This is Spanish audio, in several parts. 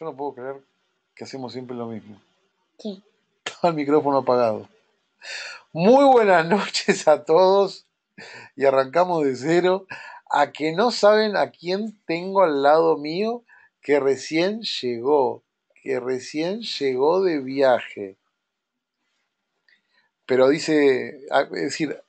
Yo no puedo creer que hacemos siempre lo mismo. Todo el micrófono apagado. Muy buenas noches a todos y arrancamos de cero. A que no saben a quién tengo al lado mío que recién llegó, que recién llegó de viaje. Pero dice, es decir,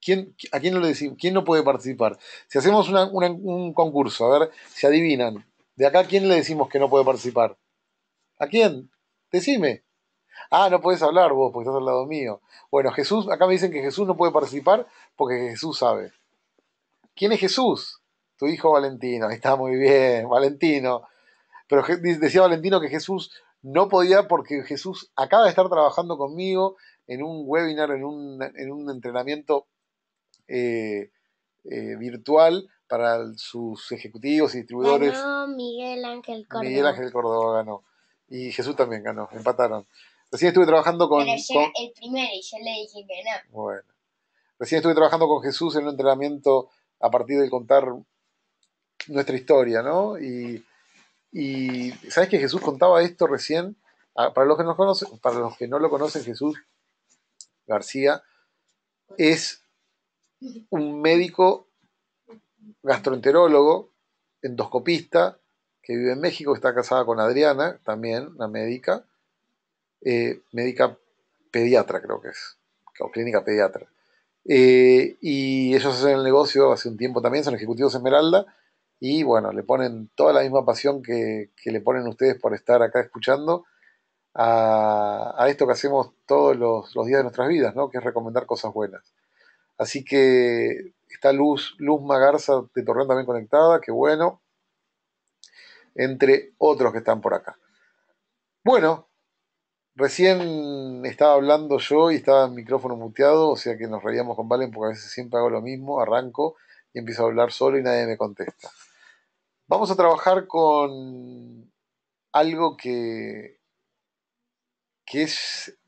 ¿quién, ¿a quién no le decimos? ¿Quién no puede participar? Si hacemos una- una- un concurso, a ver si adivinan. De acá, ¿a quién le decimos que no puede participar? ¿A quién? Decime. Ah, no puedes hablar vos porque estás al lado mío. Bueno, Jesús, acá me dicen que Jesús no puede participar porque Jesús sabe. ¿Quién es Jesús? Tu hijo Valentino. Ahí Está muy bien, Valentino. Pero decía Valentino que Jesús no podía porque Jesús acaba de estar trabajando conmigo en un webinar, en un, en un entrenamiento eh, eh, virtual para el- sus ejecutivos y distribuidores. Ganó Miguel Ángel Córdoba. Miguel Ángel Córdoba ganó. Y Jesús también ganó, empataron. Recién estuve trabajando con, Pero yo era con- el primero y yo le dije que no. Bueno. Recién estuve trabajando con Jesús en un entrenamiento a partir de contar nuestra historia, ¿no? Y, y ¿sabes que Jesús contaba esto recién? Ah, Para los que no conocen, para los que no lo conocen, Jesús García es un médico gastroenterólogo, endoscopista, que vive en México, está casada con Adriana, también, una médica, eh, médica pediatra creo que es, o clínica pediatra. Eh, y ellos hacen el negocio hace un tiempo también, son ejecutivos Esmeralda, y bueno, le ponen toda la misma pasión que, que le ponen ustedes por estar acá escuchando a, esto que hacemos todos los, los días de nuestras vidas, ¿no? que es recomendar cosas buenas. Así que está Luz, Luz Magarza de Torreón también conectada, qué bueno, entre otros que están por acá. Bueno, recién estaba hablando yo y estaba el micrófono muteado, o sea que nos reíamos con Valen porque a veces siempre hago lo mismo, arranco y empiezo a hablar solo y nadie me contesta. Vamos a trabajar con algo que, que es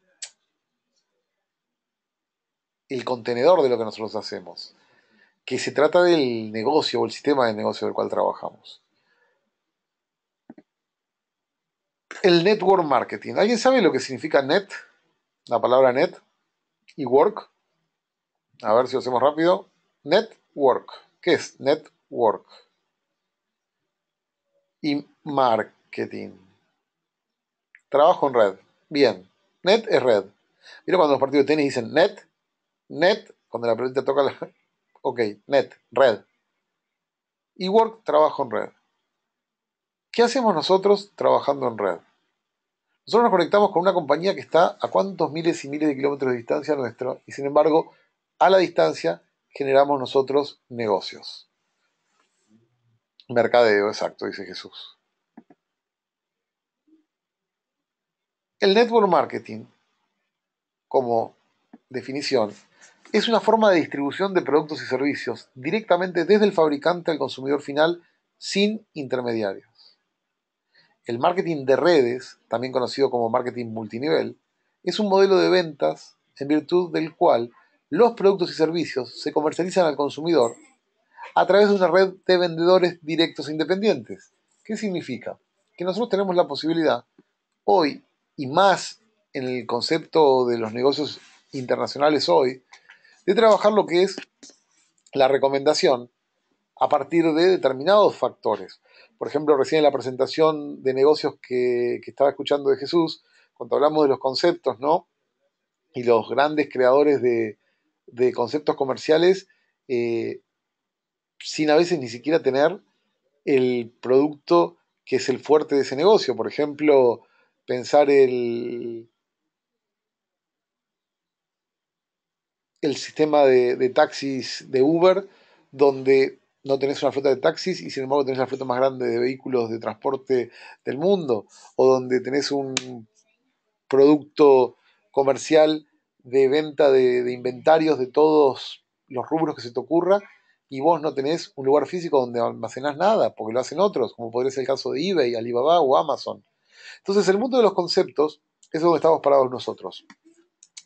el contenedor de lo que nosotros hacemos, que se trata del negocio o el sistema de negocio del cual trabajamos. El network marketing. ¿Alguien sabe lo que significa net? La palabra net y work. A ver si lo hacemos rápido. Network. ¿Qué es network? Y marketing. Trabajo en red. Bien. Net es red. Mira cuando los partidos de tenis dicen net, net, cuando la pelota toca la... Ok, net, red. Y work, trabajo en red. ¿Qué hacemos nosotros trabajando en red? Nosotros nos conectamos con una compañía que está a cuántos miles y miles de kilómetros de distancia nuestro y sin embargo, a la distancia generamos nosotros negocios. Mercadeo, exacto, dice Jesús. El network marketing, como definición, es una forma de distribución de productos y servicios directamente desde el fabricante al consumidor final sin intermediarios. El marketing de redes, también conocido como marketing multinivel, es un modelo de ventas en virtud del cual los productos y servicios se comercializan al consumidor a través de una red de vendedores directos e independientes. ¿Qué significa? Que nosotros tenemos la posibilidad, hoy y más en el concepto de los negocios internacionales hoy, de trabajar lo que es la recomendación a partir de determinados factores. Por ejemplo, recién en la presentación de negocios que, que estaba escuchando de Jesús, cuando hablamos de los conceptos, ¿no? Y los grandes creadores de, de conceptos comerciales, eh, sin a veces ni siquiera tener el producto que es el fuerte de ese negocio. Por ejemplo, pensar el, el sistema de, taxis de Uber, donde no tenés una flota de taxis y sin embargo tenés la flota más grande de vehículos de transporte del mundo, o donde tenés un producto comercial de venta de, de inventarios de todos los rubros que se te ocurra y vos no tenés un lugar físico donde almacenás nada, porque lo hacen otros, como podría ser el caso de eBay, Alibaba o Amazon. Entonces, el mundo de los conceptos es donde estamos parados nosotros.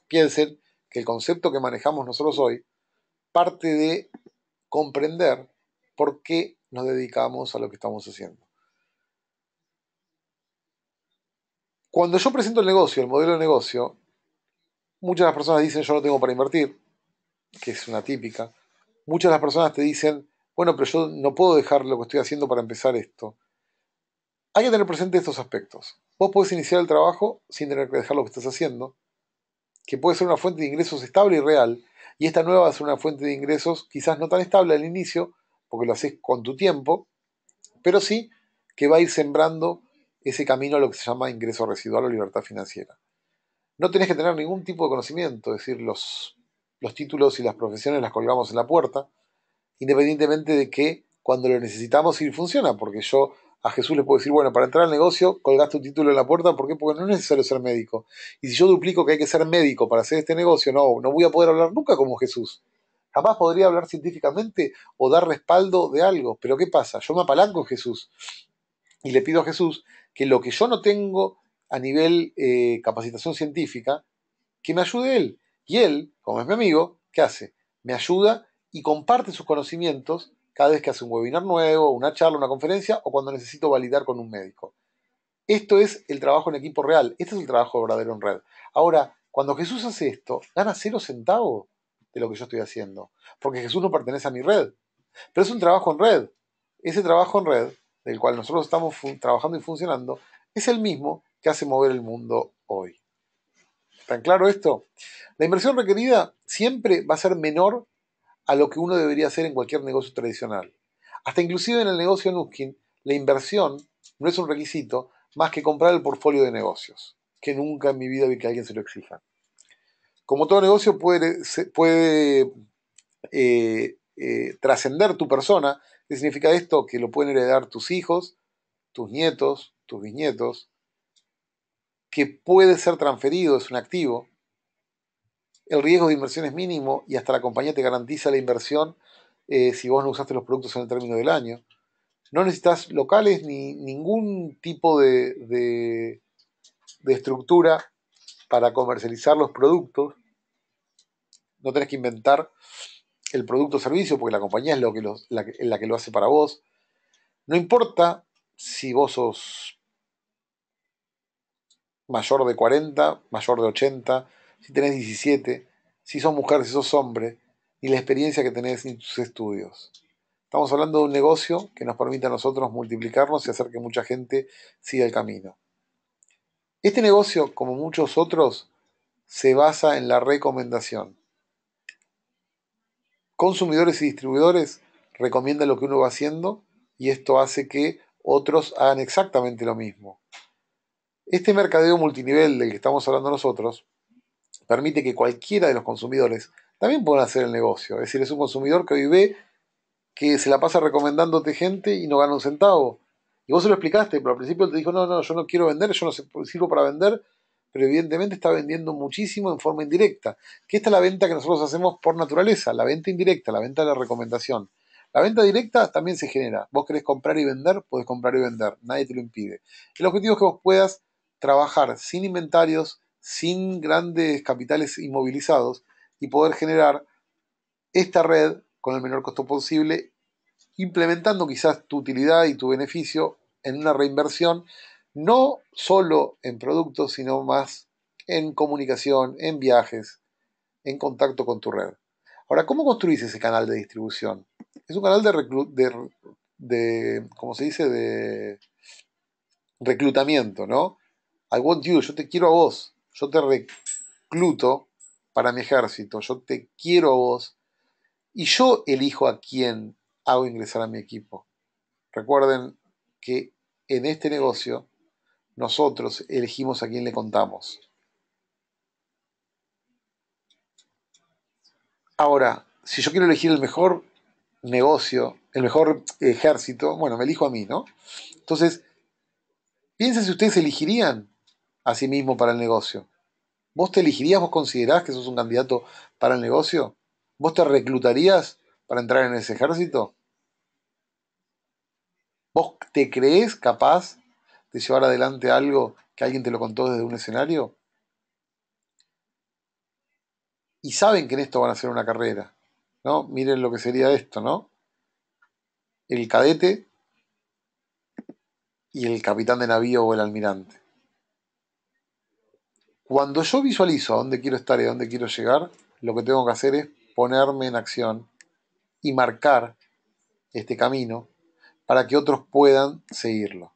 Piensen que el concepto que manejamos nosotros hoy parte de comprender por qué nos dedicamos a lo que estamos haciendo. Cuando yo presento el negocio, el modelo de negocio, muchas las personas dicen yo no tengo para invertir, que es una típica. Muchas las personas te dicen, bueno, pero yo no puedo dejar lo que estoy haciendo para empezar esto. Hay que tener presente estos aspectos. Vos podés iniciar el trabajo sin tener que dejar lo que estás haciendo, que puede ser una fuente de ingresos estable y real, y esta nueva va a ser una fuente de ingresos quizás no tan estable al inicio, porque lo haces con tu tiempo, pero sí que va a ir sembrando ese camino a lo que se llama ingreso residual o libertad financiera. No tenés que tener ningún tipo de conocimiento, es decir, los, los títulos y las profesiones las colgamos en la puerta, independientemente de que cuando lo necesitamos sí funciona, porque yo a Jesús le puedo decir, bueno, para entrar al negocio colgaste un título en la puerta, ¿por qué? Porque no es necesario ser médico. Y si yo duplico que hay que ser médico para hacer este negocio, no, no voy a poder hablar nunca como Jesús. Jamás podría hablar científicamente o dar respaldo de algo. Pero ¿qué pasa? Yo me apalanco en Jesús y le pido a Jesús que lo que yo no tengo a nivel eh, capacitación científica, que me ayude él. Y él, como es mi amigo, ¿qué hace? Me ayuda y comparte sus conocimientos cada vez que hace un webinar nuevo, una charla, una conferencia o cuando necesito validar con un médico. Esto es el trabajo en equipo real, este es el trabajo verdadero en red. Ahora, cuando Jesús hace esto, gana cero centavos de lo que yo estoy haciendo, porque Jesús no pertenece a mi red, pero es un trabajo en red. Ese trabajo en red, del cual nosotros estamos trabajando y funcionando, es el mismo que hace mover el mundo hoy. ¿Tan claro esto? La inversión requerida siempre va a ser menor a lo que uno debería hacer en cualquier negocio tradicional. Hasta inclusive en el negocio Nuskin, la inversión no es un requisito más que comprar el portfolio de negocios, que nunca en mi vida vi que alguien se lo exija. Como todo negocio puede, eh, eh, trascender tu persona, ¿qué significa esto? Que lo pueden heredar tus hijos, tus nietos, tus bisnietos, que puede ser transferido, es un activo, el riesgo de inversión es mínimo y hasta la compañía te garantiza la inversión eh, si vos no usaste los productos en el término del año. No necesitas locales ni ningún tipo de, de, estructura para comercializar los productos. No tenés que inventar el producto o servicio porque la compañía es lo que la, la que lo hace para vos. No importa si vos sos mayor de 40, mayor de 80, si tenés 17, si sos mujer, si sos hombre, ni la experiencia que tenés ni tus estudios. Estamos hablando de un negocio que nos permite a nosotros multiplicarnos y hacer que mucha gente siga el camino. Este negocio, como muchos otros, se basa en la recomendación. Consumidores y distribuidores recomiendan lo que uno va haciendo y esto hace que otros hagan exactamente lo mismo. Este mercadeo multinivel del que estamos hablando nosotros permite que cualquiera de los consumidores también pueda hacer el negocio. Es decir, es un consumidor que hoy ve que se la pasa recomendándote gente y no gana un centavo. Y vos se lo explicaste, pero al principio te dijo, no, no, yo no quiero vender, yo no sirvo para vender, pero evidentemente está vendiendo muchísimo en forma indirecta. Que esta es la venta que nosotros hacemos por naturaleza, la venta indirecta, la venta de la recomendación. La venta directa también se genera. Vos querés comprar y vender, podés comprar y vender, nadie te lo impide. El objetivo es que vos puedas trabajar sin inventarios, sin grandes capitales inmovilizados y poder generar esta red con el menor costo posible, implementando quizás tu utilidad y tu beneficio en una reinversión, no solo en productos, sino más en comunicación, en viajes, en contacto con tu red. Ahora, ¿cómo construís ese canal de distribución? Es un canal de, de, ¿cómo se dice?, de reclutamiento, ¿no? I want you, yo te quiero a vos yo te recluto para mi ejército, yo te quiero a vos y yo elijo a quién hago ingresar a mi equipo. Recuerden que en este negocio nosotros elegimos a quién le contamos. Ahora, si yo quiero elegir el mejor negocio, el mejor ejército, bueno, me elijo a mí, ¿no? Entonces, piensen si ustedes elegirían a sí mismo para el negocio. ¿Vos te elegirías, vos considerás que sos un candidato para el negocio? ¿Vos te reclutarías para entrar en ese ejército? ¿Vos te crees capaz de llevar adelante algo que alguien te lo contó desde un escenario? Y saben que en esto van a hacer una carrera, ¿no? Miren lo que sería esto, ¿no? El cadete y el capitán de navío o el almirante. Cuando yo visualizo dónde quiero estar y dónde quiero llegar, lo que tengo que hacer es ponerme en acción y marcar este camino para que otros puedan seguirlo.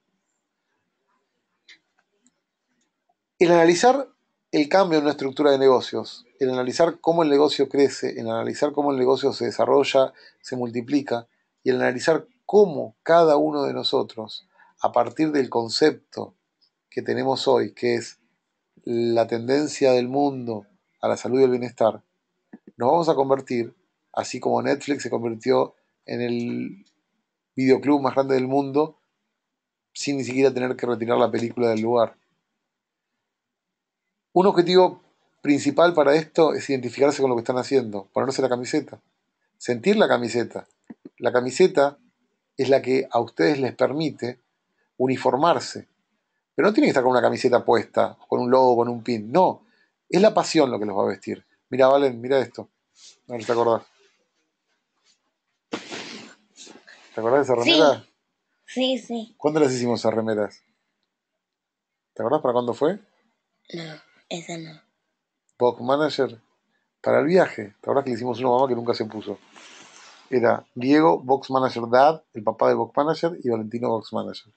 El analizar el cambio en una estructura de negocios, el analizar cómo el negocio crece, el analizar cómo el negocio se desarrolla, se multiplica, y el analizar cómo cada uno de nosotros, a partir del concepto que tenemos hoy, que es la tendencia del mundo a la salud y el bienestar, nos vamos a convertir, así como Netflix se convirtió en el videoclub más grande del mundo, sin ni siquiera tener que retirar la película del lugar. Un objetivo principal para esto es identificarse con lo que están haciendo, ponerse la camiseta, sentir la camiseta. La camiseta es la que a ustedes les permite uniformarse. Pero no tienen que estar con una camiseta puesta, con un logo, con un pin. No, es la pasión lo que los va a vestir. Mira, Valen, mira esto. A ver, ¿te acordás? ¿Te acordás de esa remera? Sí, sí. ¿Cuándo las hicimos esas remeras? ¿Te acordás para cuándo fue? No, esa no. Box Manager para el viaje. ¿Te acuerdas que le hicimos una mamá que nunca se puso? Era Diego, Box Manager Dad, el papá de Box Manager, y Valentino Box Manager.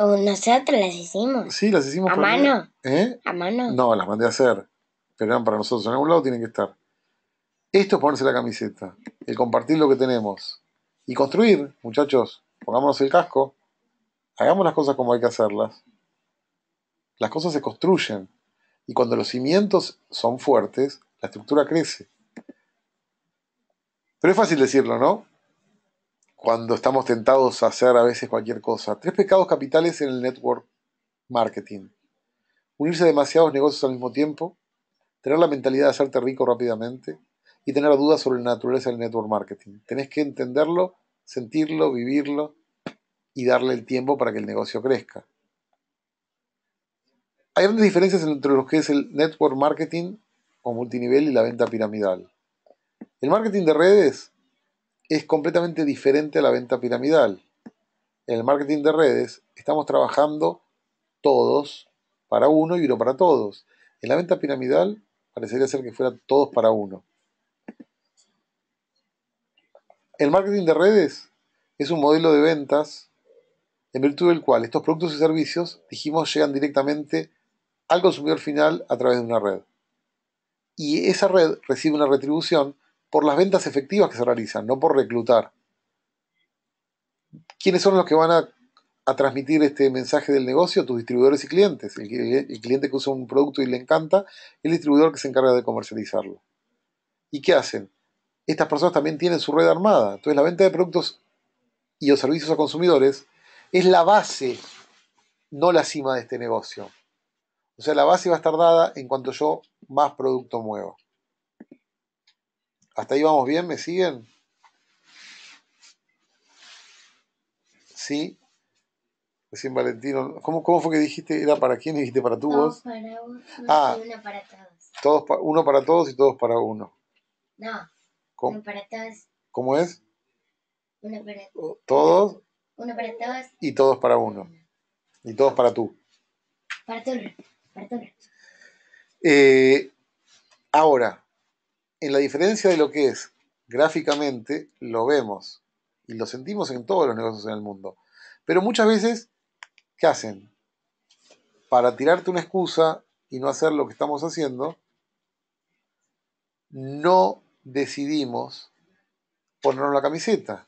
O nosotros las hicimos. Sí, las hicimos ¿A para mano? ¿Eh? A mano. No, las mandé a hacer. Pero eran para nosotros. En algún lado tienen que estar. Esto es ponerse la camiseta. El compartir lo que tenemos. Y construir, muchachos. Pongámonos el casco. Hagamos las cosas como hay que hacerlas. Las cosas se construyen. Y cuando los cimientos son fuertes, la estructura crece. Pero es fácil decirlo, ¿no? Cuando estamos tentados a hacer a veces cualquier cosa. Tres pecados capitales en el network marketing. Unirse a demasiados negocios al mismo tiempo, tener la mentalidad de hacerte rico rápidamente y tener dudas sobre la naturaleza del network marketing. Tenés que entenderlo, sentirlo, vivirlo y darle el tiempo para que el negocio crezca. Hay grandes diferencias entre lo que es el network marketing o multinivel y la venta piramidal. El marketing de redes es completamente diferente a la venta piramidal. En el marketing de redes estamos trabajando todos para uno y uno para todos. En la venta piramidal parecería ser que fuera todos para uno. El marketing de redes es un modelo de ventas en virtud del cual estos productos y servicios, dijimos, llegan directamente al consumidor final a través de una red. Y esa red recibe una retribución por las ventas efectivas que se realizan, no por reclutar. ¿Quiénes son los que van a, transmitir este mensaje del negocio? Tus distribuidores y clientes. El, el, cliente que usa un producto y le encanta, el distribuidor que se encarga de comercializarlo. ¿Y qué hacen? Estas personas también tienen su red armada. Entonces la venta de productos y los servicios a consumidores es la base, no la cima de este negocio. O sea, la base va a estar dada en cuanto yo más producto mueva. ¿Hasta ahí vamos bien? ¿Me siguen? Sí. Recién Valentino. ¿Cómo, ¿Cómo, fue que dijiste? ¿Era para quién? ¿Dijiste para tú Todos vos? para uno Ah. y uno para todos. Todos pa- uno para todos y todos para uno. No, ¿Cómo, uno para todos, cómo es? uno para, Todos uno para todos, y todos para uno. Y todos para tú. para todos, para todos. Eh, ahora, en la diferencia de lo que es gráficamente, lo vemos y lo sentimos en todos los negocios en el mundo. Pero muchas veces, ¿qué hacen? Para tirarte una excusa y no hacer lo que estamos haciendo, no decidimos ponernos la camiseta.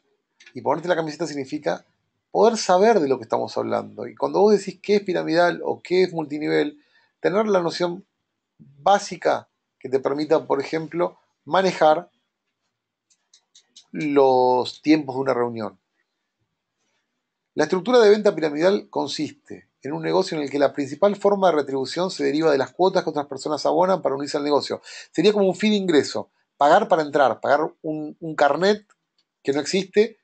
Y ponerte la camiseta significa poder saber de lo que estamos hablando. Y cuando vos decís qué es piramidal o qué es multinivel, tener la noción básica que te permita, por ejemplo, manejar los tiempos de una reunión. La estructura de venta piramidal consiste en un negocio en el que la principal forma de retribución se deriva de las cuotas que otras personas abonan para unirse al negocio. Sería como un fee de ingreso, pagar para entrar, pagar un, un carnet que no existe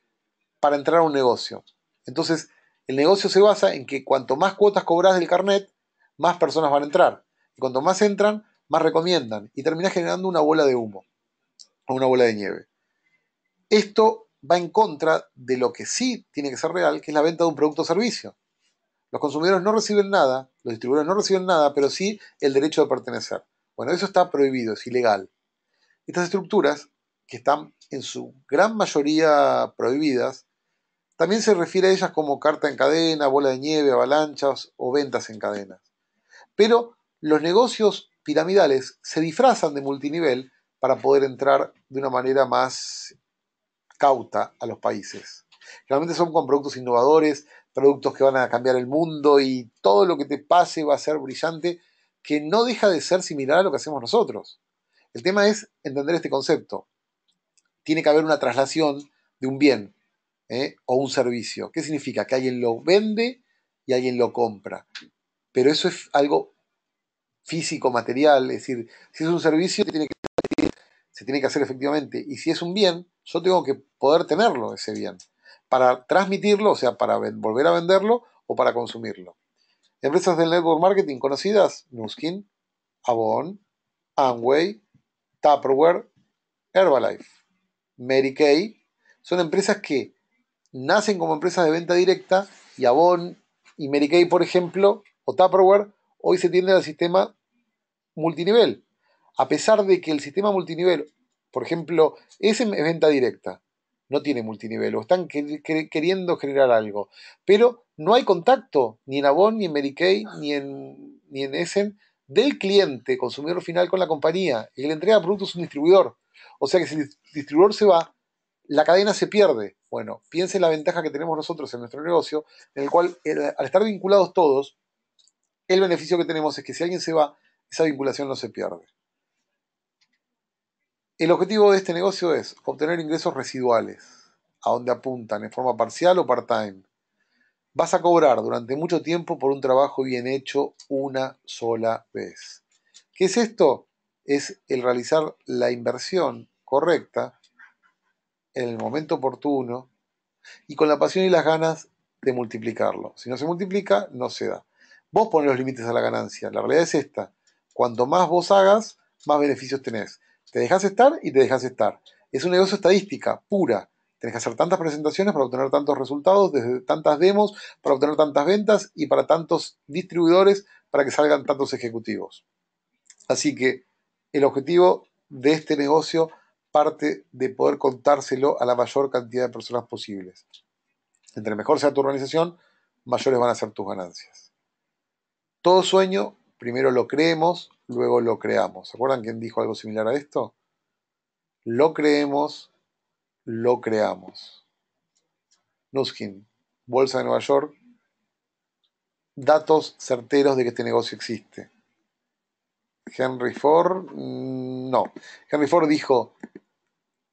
para entrar a un negocio. Entonces, el negocio se basa en que cuanto más cuotas cobras del carnet, más personas van a entrar. Y cuanto más entran, más recomiendan. Y termina generando una bola de humo, o una bola de nieve. Esto va en contra de lo que sí tiene que ser real, que es la venta de un producto o servicio. Los consumidores no reciben nada, los distribuidores no reciben nada, pero sí el derecho de pertenecer. Bueno, eso está prohibido, es ilegal. Estas estructuras, que están en su gran mayoría prohibidas, también se refiere a ellas como carta en cadena, bola de nieve, avalanchas o ventas en cadenas. Pero los negocios piramidales se disfrazan de multinivel para poder entrar de una manera más cauta a los países. Realmente son con productos innovadores, productos que van a cambiar el mundo y todo lo que te pase va a ser brillante, que no deja de ser similar a lo que hacemos nosotros. El tema es entender este concepto. Tiene que haber una traslación de un bien ¿eh? o un servicio. ¿Qué significa? Que alguien lo vende y alguien lo compra. Pero eso es algo físico, material, es decir, si es un servicio, tiene que, se tiene que hacer efectivamente. Y si es un bien, yo tengo que poder tenerlo, ese bien, para transmitirlo, o sea, para volver a venderlo o para consumirlo. Empresas del network marketing conocidas, Nuskin, Avon, Amway, Tupperware, Herbalife, Mary Kay, son empresas que nacen como empresas de venta directa y Avon y Mary Kay, por ejemplo, o Tupperware, hoy se tienden al sistema multinivel. A pesar de que el sistema multinivel, por ejemplo, es venta directa, no tiene multinivel o están queriendo generar algo, pero no hay contacto ni en Avon, ni en Kay, ni en, ni en Essen del cliente, consumidor final con la compañía. Y le entrega productos a un distribuidor. O sea que si el distribuidor se va, la cadena se pierde. Bueno, piense en la ventaja que tenemos nosotros en nuestro negocio, en el cual al estar vinculados todos, el beneficio que tenemos es que si alguien se va, esa vinculación no se pierde. El objetivo de este negocio es obtener ingresos residuales, a donde apuntan en forma parcial o part-time. Vas a cobrar durante mucho tiempo por un trabajo bien hecho una sola vez. ¿Qué es esto? Es el realizar la inversión correcta en el momento oportuno y con la pasión y las ganas de multiplicarlo. Si no se multiplica, no se da. Vos pones los límites a la ganancia. La realidad es esta. Cuanto más vos hagas, más beneficios tenés. Te dejas estar y te dejas estar. Es un negocio estadística pura. Tenés que hacer tantas presentaciones para obtener tantos resultados, desde tantas demos para obtener tantas ventas y para tantos distribuidores para que salgan tantos ejecutivos. Así que el objetivo de este negocio parte de poder contárselo a la mayor cantidad de personas posibles. Entre mejor sea tu organización, mayores van a ser tus ganancias. Todo sueño, primero lo creemos, luego lo creamos. ¿Se acuerdan quién dijo algo similar a esto? Lo creemos, lo creamos. Nuskin, Bolsa de Nueva York, datos certeros de que este negocio existe. Henry Ford, mm, no. Henry Ford dijo,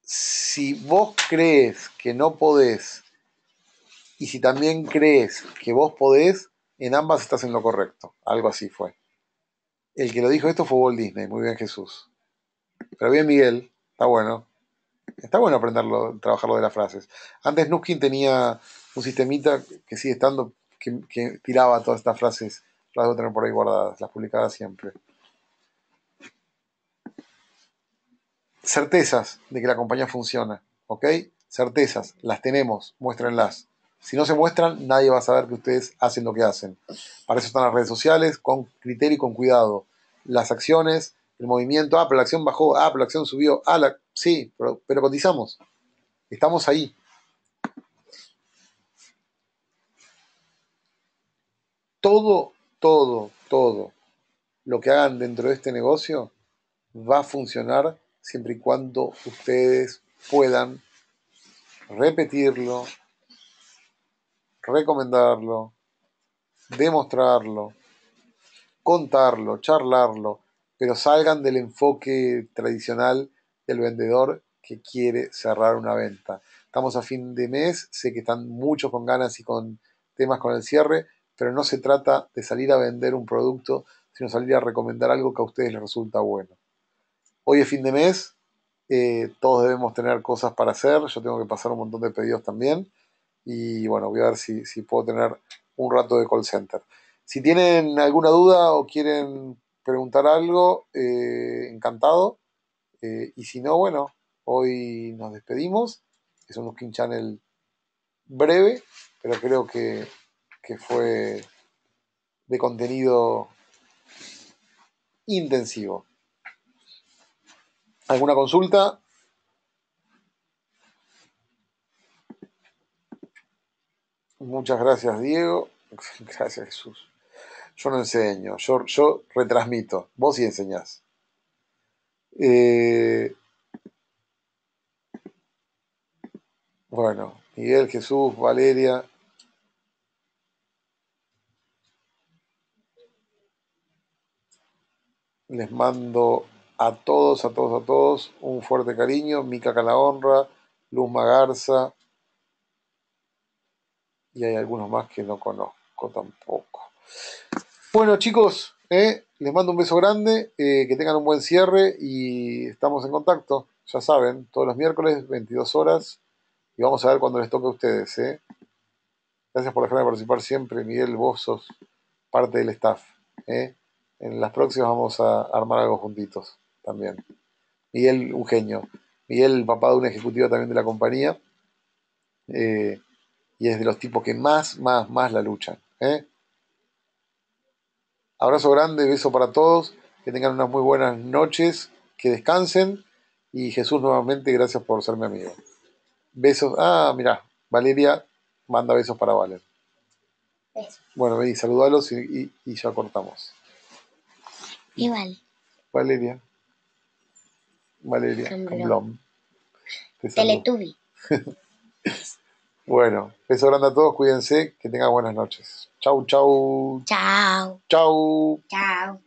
si vos crees que no podés y si también crees que vos podés, en ambas estás en lo correcto. Algo así fue. El que lo dijo esto fue Walt Disney. Muy bien, Jesús. Pero bien, Miguel. Está bueno. Está bueno aprenderlo, trabajarlo de las frases. Antes Nuskin tenía un sistemita que sigue estando, que, tiraba todas estas frases. Las debo tener por ahí guardadas, las publicaba siempre. certezas de que la compañía funciona, ¿ok? Certezas, las tenemos, muéstrenlas. Si no se muestran, nadie va a saber que ustedes hacen lo que hacen. Para eso están las redes sociales, con criterio y con cuidado. Las acciones, el movimiento, ah, pero la acción bajó, ah, pero la acción subió, ah, sí, pero, pero cotizamos. Estamos ahí. Todo, todo, todo lo que hagan dentro de este negocio va a funcionar siempre y cuando ustedes puedan repetirlo, recomendarlo, demostrarlo, contarlo, charlarlo, pero salgan del enfoque tradicional del vendedor que quiere cerrar una venta. Estamos a fin de mes, sé que están muchos con ganas y con temas con el cierre, pero no se trata de salir a vender un producto, sino salir a recomendar algo que a ustedes les resulta bueno. Hoy es fin de mes, eh, todos debemos tener cosas para hacer, yo tengo que pasar un montón de pedidos también y bueno, voy a ver si, puedo tener un rato de call center. Si tienen alguna duda o quieren preguntar algo, eh, encantado. Eh, y si no, bueno, hoy nos despedimos. Es un Skin Channel breve, pero creo que, que fue de contenido intensivo. ¿Alguna consulta? Muchas gracias, Diego. Gracias, Jesús. Yo no enseño, yo, yo retransmito. Vos sí enseñás. Eh, bueno, Miguel, Jesús, Valeria. Les mando a todos, a todos, a todos un fuerte cariño. Mica Calahonra, Luz Magarza. Y hay algunos más que no conozco tampoco. Bueno, chicos, eh, les mando un beso grande. eh, que tengan un buen cierre y estamos en contacto. Ya saben, todos los miércoles, 22 horas. Y vamos a ver cuándo les toca a ustedes. eh. Gracias por dejarme participar siempre. Miguel, vos sos parte del staff. eh. En las próximas vamos a armar algo juntitos también. Miguel, un genio. Miguel, papá de una ejecutiva también de la compañía. eh, y es de los tipos que más, más, más la luchan. ¿eh? Abrazo grande, beso para todos. Que tengan unas muy buenas noches. Que descansen. Y Jesús, nuevamente, gracias por ser mi amigo. Besos. Ah, mirá, Valeria manda besos para Valer. Bueno, vení, saludalos y, y- y ya cortamos. Igual. Valeria. Valeria. Camblom. Camblom. Te saludo. Bueno, beso grande a todos, cuídense, que tengan buenas noches. Chau, chau, Chao. chau. Chao.